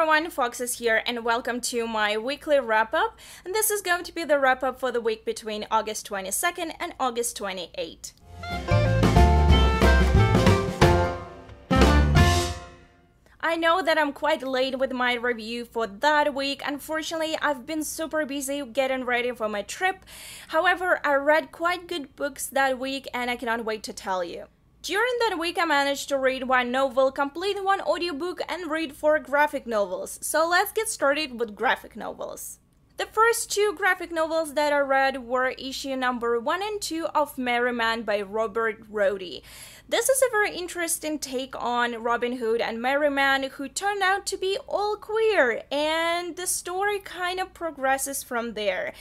everyone, Foxes here, and welcome to my weekly wrap up. And this is going to be the wrap up for the week between August 22nd and August 28th. I know that I'm quite late with my review for that week. Unfortunately, I've been super busy getting ready for my trip. However, I read quite good books that week and I cannot wait to tell you. During that week, I managed to read one novel, complete one audiobook, and read four graphic novels. So let's get started with graphic novels. The first two graphic novels that I read were issue number 1 and 2 of Merry Men by Robert Rodi. This is a very interesting take on Robin Hood and Merry Men, who turned out to be all queer, and the story kind of progresses from there.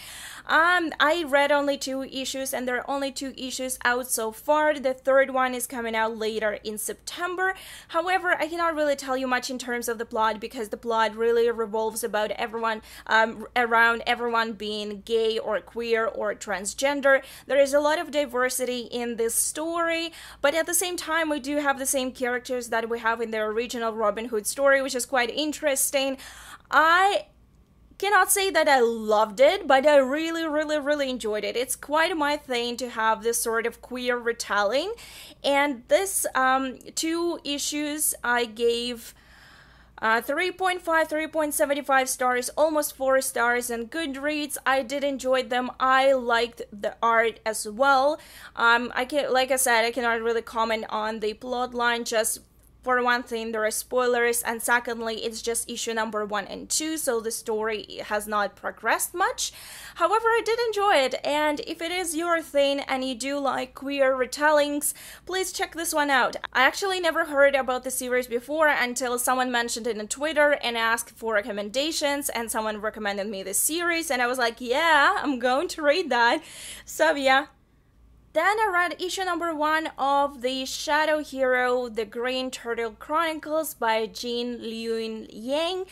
Um, I read only two issues, and there are only two issues out so far. The third one is coming out later in September. However, I cannot really tell you much in terms of the plot because the plot really revolves about everyone um, around everyone being gay or queer or transgender. There is a lot of diversity in this story, but at the same time, we do have the same characters that we have in the original Robin Hood story, which is quite interesting. I cannot say that I loved it, but I really, really, really enjoyed it. It's quite my thing to have this sort of queer retelling, and this um, two issues I gave. Uh, 3.5, 3.75 stars, almost 4 stars, and Goodreads. I did enjoy them. I liked the art as well. Um, I can, like I said, I cannot really comment on the plot line just for one thing, there are spoilers, and secondly, it's just issue number one and two, so the story has not progressed much. However, I did enjoy it, and if it is your thing and you do like queer retellings, please check this one out. I actually never heard about the series before until someone mentioned it on Twitter and asked for recommendations, and someone recommended me this series, and I was like, yeah, I'm going to read that. So, yeah, then I read issue number one of the Shadow Hero, The Green Turtle Chronicles by Gene Luen Yang,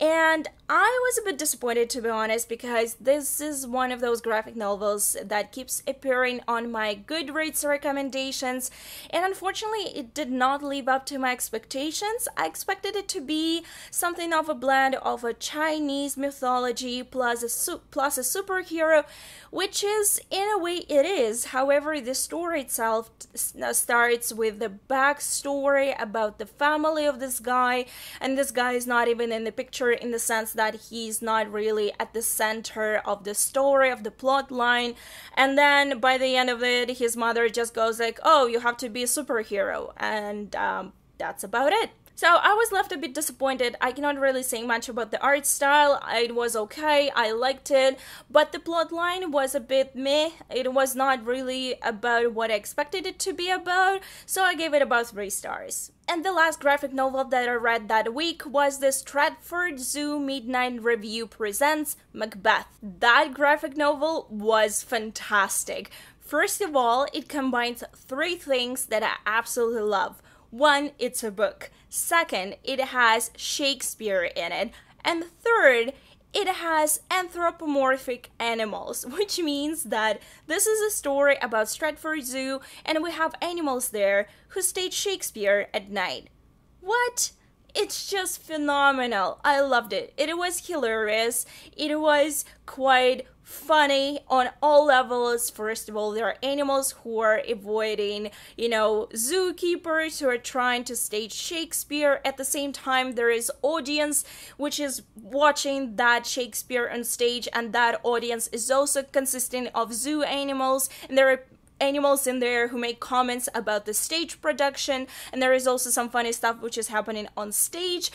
and I was a bit disappointed to be honest because this is one of those graphic novels that keeps appearing on my Goodreads recommendations, and unfortunately, it did not live up to my expectations. I expected it to be something of a blend of a Chinese mythology plus a plus a superhero, which is in a way it is. However However, the story itself uh, starts with the backstory about the family of this guy, and this guy is not even in the picture in the sense that he's not really at the center of the story of the plot line. And then by the end of it, his mother just goes like, "Oh, you have to be a superhero," and um, that's about it. So I was left a bit disappointed. I cannot really say much about the art style. It was okay. I liked it, but the plot line was a bit meh. It was not really about what I expected it to be about. So I gave it about 3 stars. And the last graphic novel that I read that week was the Stratford Zoo Midnight Revue Presents Macbeth. That graphic novel was fantastic. First of all, it combines three things that I absolutely love. One, it's a book. Second, it has Shakespeare in it. And third, it has anthropomorphic animals, which means that this is a story about Stratford Zoo and we have animals there who stage Shakespeare at night. What? It's just phenomenal. I loved it. It was hilarious. It was quite funny on all levels. First of all, there are animals who are avoiding, you know, zookeepers who are trying to stage Shakespeare. At the same time, there is audience which is watching that Shakespeare on stage, and that audience is also consisting of zoo animals, and there are animals in there who make comments about the stage production and there is also some funny stuff which is happening on stage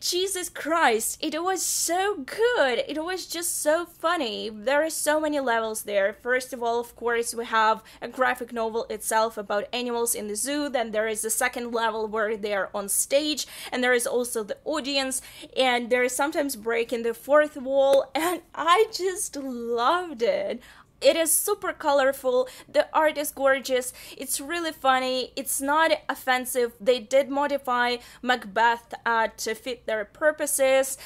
Jesus Christ, it was so good. It was just so funny. There are so many levels there. First of all, of course, we have a graphic novel itself about animals in the zoo. Then there is the second level where they are on stage, and there is also the audience, and there is sometimes breaking the fourth wall, and I just loved it. It is super colorful. The art is gorgeous. It's really funny. It's not offensive. They did modify Macbeth uh, to fit their purposes.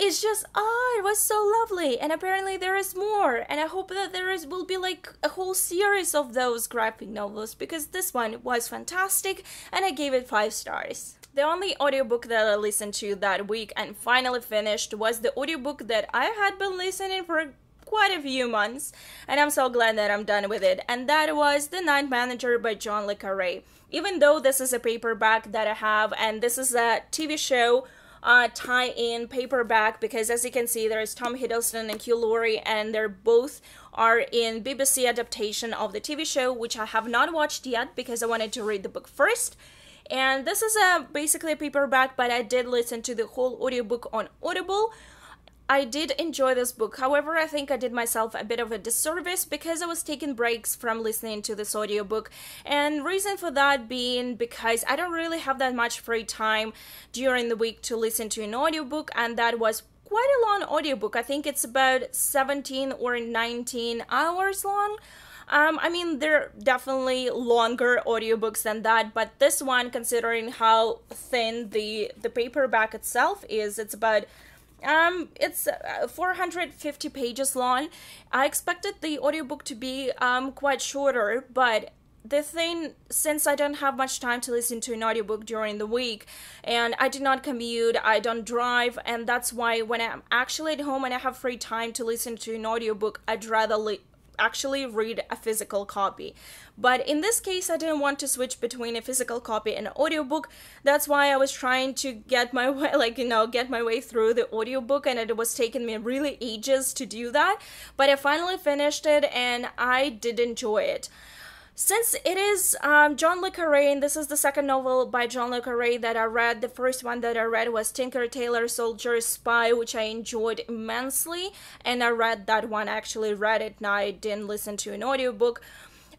It's just ah, it was so lovely, and apparently there is more. And I hope that there is will be like a whole series of those graphic novels because this one was fantastic, and I gave it five stars. The only audiobook that I listened to that week and finally finished was the audiobook that I had been listening for quite a few months, and I'm so glad that I'm done with it. And that was The Night Manager by John Le Carre. Even though this is a paperback that I have, and this is a TV show uh, tie-in paperback because as you can see there's Tom Hiddleston and Hugh Laurie and they're both are in BBC adaptation of the TV show which I have not watched yet because I wanted to read the book first and this is a basically a paperback but I did listen to the whole audiobook on Audible I did enjoy this book. However, I think I did myself a bit of a disservice because I was taking breaks from listening to this audiobook. And reason for that being because I don't really have that much free time during the week to listen to an audiobook and that was quite a long audiobook. I think it's about 17 or 19 hours long. Um, I mean, there are definitely longer audiobooks than that, but this one, considering how thin the the paperback itself is, it's about um, it's uh, 450 pages long. I expected the audiobook to be um, quite shorter, but the thing since I don't have much time to listen to an audiobook during the week and I do not commute, I don't drive, and that's why when I'm actually at home and I have free time to listen to an audiobook, I'd rather li- actually read a physical copy. But in this case, I didn't want to switch between a physical copy and an audiobook. That's why I was trying to get my way, like, you know, get my way through the audiobook, and it was taking me really ages to do that. But I finally finished it, and I did enjoy it. Since it is um, John Le Carre, and this is the second novel by John Le Carre that I read, the first one that I read was Tinker Tailor Soldier Spy, which I enjoyed immensely, and I read that one, I actually read it, and I didn't listen to an audiobook.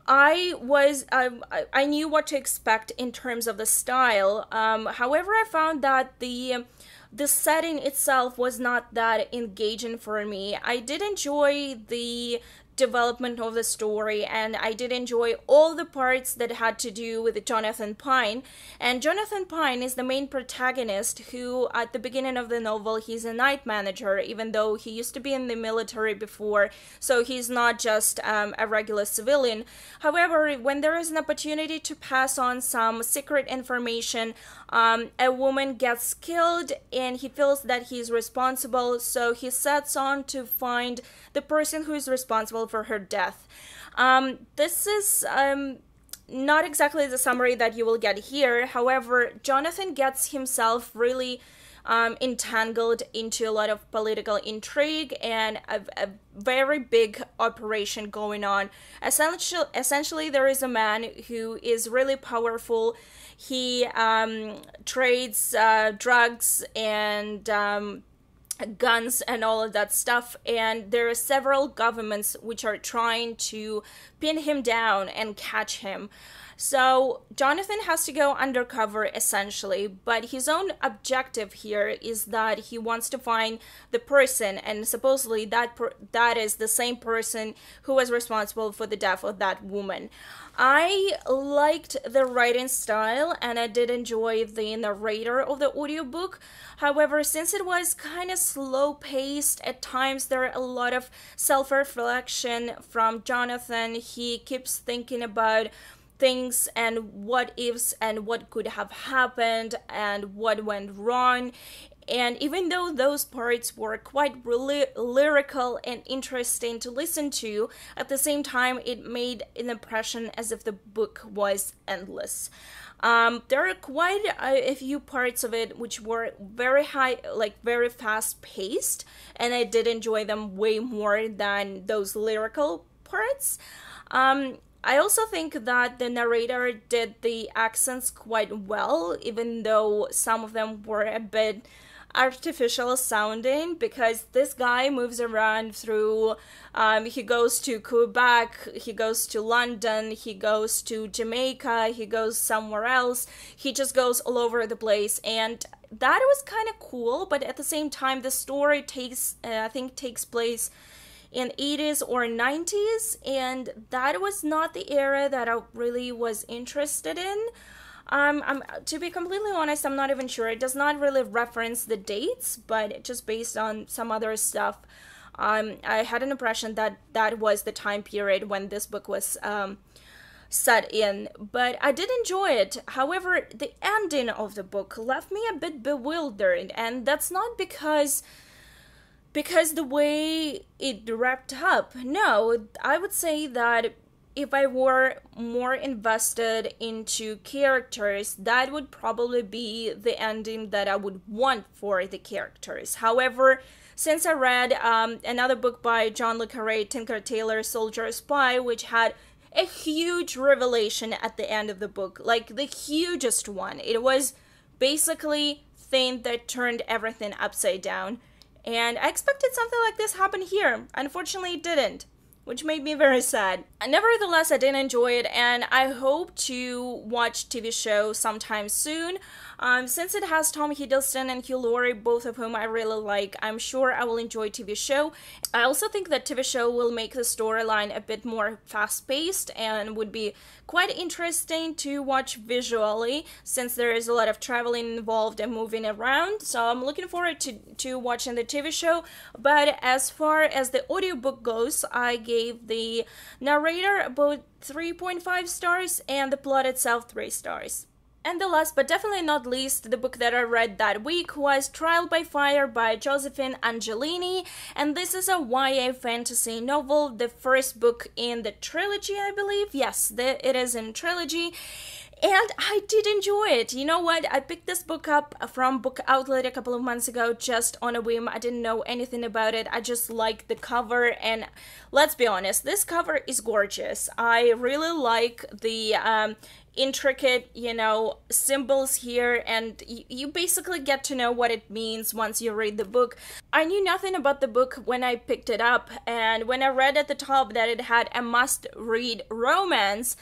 I was um, I knew what to expect in terms of the style. Um, however, I found that the the setting itself was not that engaging for me. I did enjoy the development of the story and I did enjoy all the parts that had to do with Jonathan Pine. And Jonathan Pine is the main protagonist who at the beginning of the novel he's a night manager even though he used to be in the military before so he's not just um, a regular civilian. However when there is an opportunity to pass on some secret information um, a woman gets killed and he feels that he's responsible so he sets on to find the person who is responsible for her death. Um, this is um, not exactly the summary that you will get here. However, Jonathan gets himself really um, entangled into a lot of political intrigue and a, a very big operation going on. Essentially, essentially, there is a man who is really powerful. He um, trades uh, drugs and um, guns and all of that stuff and there are several governments which are trying to pin him down and catch him so Jonathan has to go undercover essentially, but his own objective here is that he wants to find the person, and supposedly that per- that is the same person who was responsible for the death of that woman. I liked the writing style and I did enjoy the narrator of the audiobook. However, since it was kind of slow paced, at times there are a lot of self reflection from Jonathan. He keeps thinking about things and what ifs and what could have happened and what went wrong. And even though those parts were quite lyrical and interesting to listen to, at the same time, it made an impression as if the book was endless. Um, there are quite a, a, few parts of it which were very high, like very fast paced, and I did enjoy them way more than those lyrical parts. Um, I also think that the narrator did the accents quite well, even though some of them were a bit artificial sounding because this guy moves around through um, he goes to quebec he goes to london he goes to jamaica he goes somewhere else. He just goes all over the place and that was kind of cool but at the same time the story takes uh, i think takes place in 80s or 90s and that was not the era that I really was interested in. Um, I'm, to be completely honest, I'm not even sure. It does not really reference the dates, but just based on some other stuff, um, I had an impression that that was the time period when this book was um, set in, but I did enjoy it. However, the ending of the book left me a bit bewildered, and that's not because because the way it wrapped up. No, I would say that if I were more invested into characters, that would probably be the ending that I would want for the characters. However, since I read um, another book by John Le Carre, Tinker Tailor Soldier Spy, which had a huge revelation at the end of the book, like the hugest one. It was basically thing that turned everything upside down. And I expected something like this happen here. Unfortunately, it didn't which made me very sad. Nevertheless, I did enjoy it, and I hope to watch TV show sometime soon. Um, since it has Tom Hiddleston and Hugh Laurie, both of whom I really like, I'm sure I will enjoy TV show. I also think that TV show will make the storyline a bit more fast-paced and would be quite interesting to watch visually since there is a lot of traveling involved and moving around. So I'm looking forward to, to watching the TV show. But as far as the audiobook goes, I gave the narrator about 3.5 stars and the plot itself 3 stars. And the last but definitely not least, the book that I read that week was Trial by Fire by Josephine Angelini. And this is a YA fantasy novel, the first book in the trilogy, I believe. Yes, the, it is in trilogy. And I did enjoy it. You know what? I picked this book up from Book Outlet a couple of months ago just on a whim. I didn't know anything about it. I just liked the cover. And let's be honest, this cover is gorgeous. I really like the. Um, intricate, you know, symbols here, and y- you basically get to know what it means once you read the book. I knew nothing about the book when I picked it up, and when I read at the top that it had a must read romance,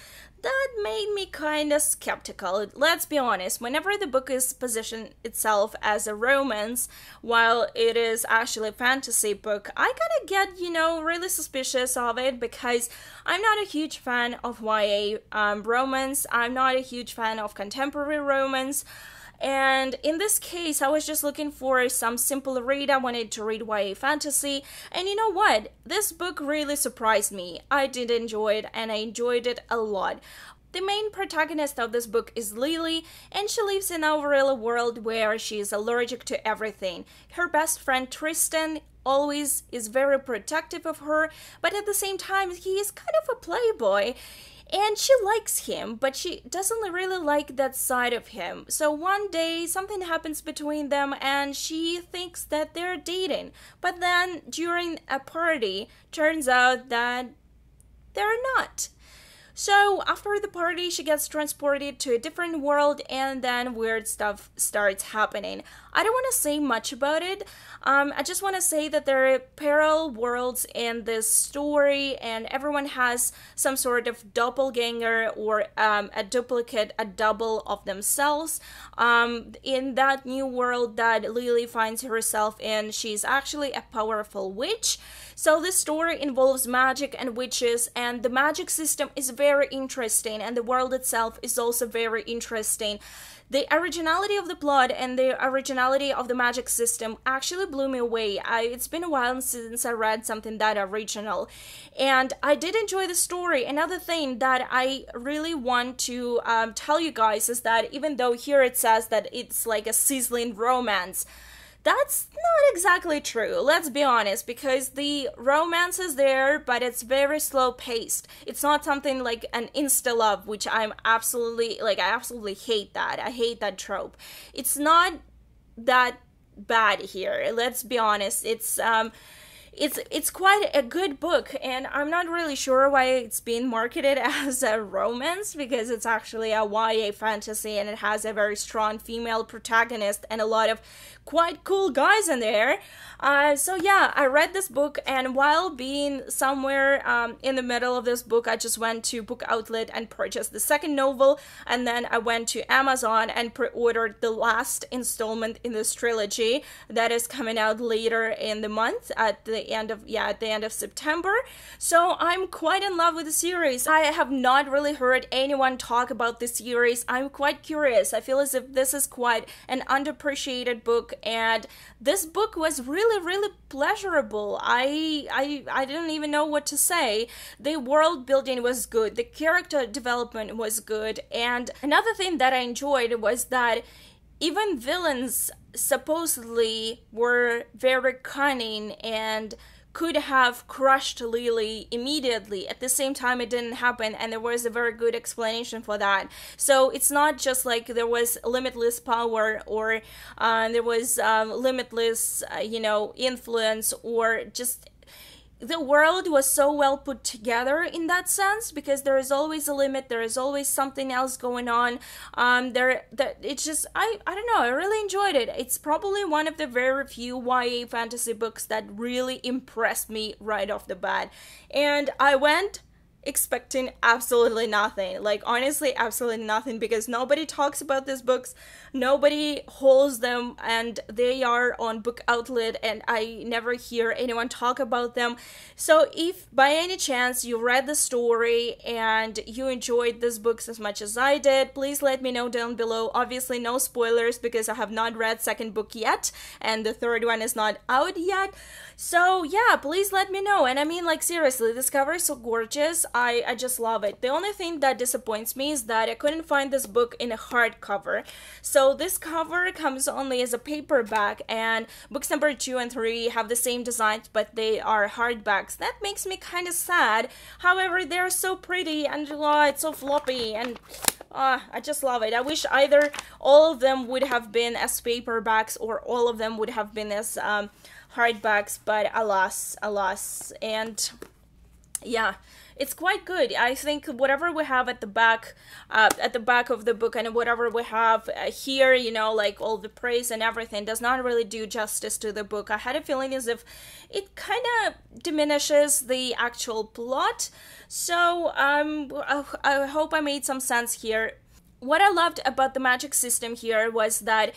that made me kind of skeptical. Let's be honest, whenever the book is positioned itself as a romance, while it is actually a fantasy book, I kind of get, you know, really suspicious of it because I'm not a huge fan of YA um, romance, I'm not a huge fan of contemporary romance. And in this case, I was just looking for some simple read. I wanted to read YA fantasy. And you know what? This book really surprised me. I did enjoy it and I enjoyed it a lot. The main protagonist of this book is Lily, and she lives in a real world where she is allergic to everything. Her best friend Tristan always is very protective of her, but at the same time, he is kind of a playboy and she likes him, but she doesn't really like that side of him. So one day something happens between them and she thinks that they're dating. But then during a party, turns out that they're not. So after the party, she gets transported to a different world, and then weird stuff starts happening. I don't want to say much about it. Um, I just want to say that there are parallel worlds in this story, and everyone has some sort of doppelganger or um, a duplicate, a double of themselves. Um, in that new world that Lily finds herself in, she's actually a powerful witch. So this story involves magic and witches, and the magic system is very interesting, and the world itself is also very interesting. The originality of the plot and the originality of the magic system actually blew me away. I, it's been a while since I read something that original, and I did enjoy the story. Another thing that I really want to um, tell you guys is that even though here it says that it's like a sizzling romance, that's not exactly true, let's be honest, because the romance is there, but it's very slow paced. It's not something like an insta love, which I'm absolutely, like, I absolutely hate that. I hate that trope. It's not that bad here, let's be honest. It's, um, it's it's quite a good book and i'm not really sure why it's being marketed as a romance because it's actually a ya fantasy and it has a very strong female protagonist and a lot of quite cool guys in there uh, so yeah i read this book and while being somewhere um, in the middle of this book i just went to book outlet and purchased the second novel and then i went to amazon and pre-ordered the last installment in this trilogy that is coming out later in the month at the end of yeah at the end of September. So I'm quite in love with the series. I have not really heard anyone talk about the series. I'm quite curious. I feel as if this is quite an underappreciated book, and this book was really really pleasurable. I I I didn't even know what to say. The world building was good. The character development was good, and another thing that I enjoyed was that even villains supposedly were very cunning and could have crushed Lily immediately. At the same time, it didn't happen, and there was a very good explanation for that. So it's not just like there was limitless power or uh, there was um, limitless, uh, you know, influence or just the world was so well put together in that sense because there is always a limit there is always something else going on. Um there that it's just i i don't know i really enjoyed it. It's probably one of the very few ya fantasy books that really impressed me right off the bat. And i went expecting absolutely nothing. Like, honestly, absolutely nothing because nobody talks about these books, nobody holds them, and they are on Book Outlet, and I never hear anyone talk about them. So, if by any chance you read the story and you enjoyed these books as much as I did, please let me know down below. Obviously, no spoilers because I have not read second book yet, and the third one is not out yet. So, yeah, please let me know. And I mean, like, seriously, this cover is so gorgeous. I, I just love it. The only thing that disappoints me is that I couldn't find this book in a hardcover. So this cover comes only as a paperback and books number 2 and 3 have the same designs but they are hardbacks. That makes me kind of sad. However, they're so pretty and oh, it's so floppy and uh, I just love it. I wish either all of them would have been as paperbacks or all of them would have been as um, hardbacks, but alas, alas. And yeah it's quite good. I think whatever we have at the back uh, at the back of the book and whatever we have uh, here you know like all the praise and everything does not really do justice to the book. I had a feeling as if it kind of diminishes the actual plot. So um i hope i made some sense here. What i loved about the magic system here was that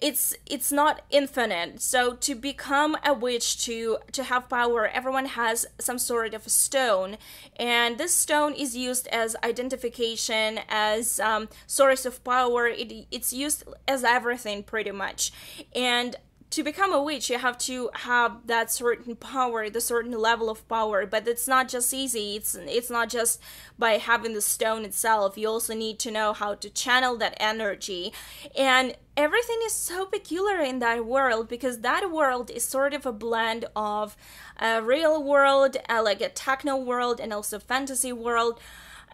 it's it's not infinite. So to become a witch to to have power everyone has some sort of stone. And this stone is used as identification as um, source of power. It, it's used as everything pretty much. And to become a witch you have to have that certain power the certain level of power. But it's not just easy. It's it's not just by having the stone itself. You also need to know how to channel that energy. And everything is so peculiar in that world because that world is sort of a blend of a real world uh, like a techno world and also fantasy world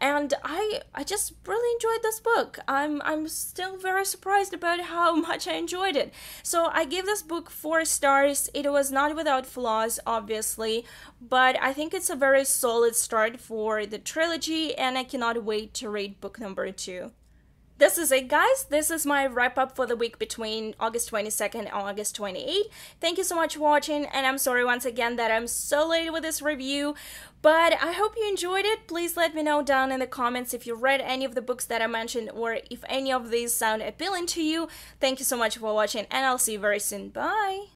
and I I just really enjoyed this book. I'm I'm still very surprised about how much I enjoyed it. So I gave this book 4 stars. It was not without flaws obviously, but I think it's a very solid start for the trilogy and I cannot wait to read book number 2 this is it guys. This is my wrap up for the week between august 22nd and august 28th thank you so much for watching and i'm sorry once again that i'm so late with this review but i hope you enjoyed it. Please let me know down in the comments if you read any of the books that i mentioned or if any of these sound appealing to you. Thank you so much for watching and i'll see you very soon. Bye